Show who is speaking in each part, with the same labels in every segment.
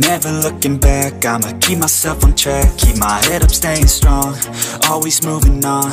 Speaker 1: Never looking back, I'ma keep myself on track Keep my head up, staying strong, always moving on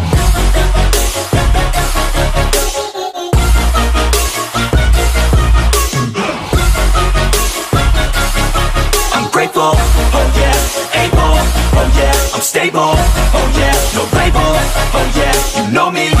Speaker 1: I'm oh yeah, no label, oh yeah, you know me,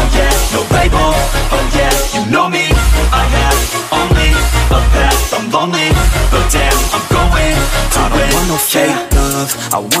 Speaker 1: No fake love, I want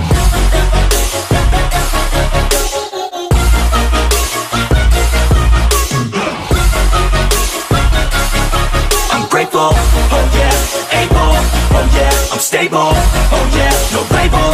Speaker 1: Grateful, oh yeah, able, oh yeah, I'm stable, oh yeah, no label,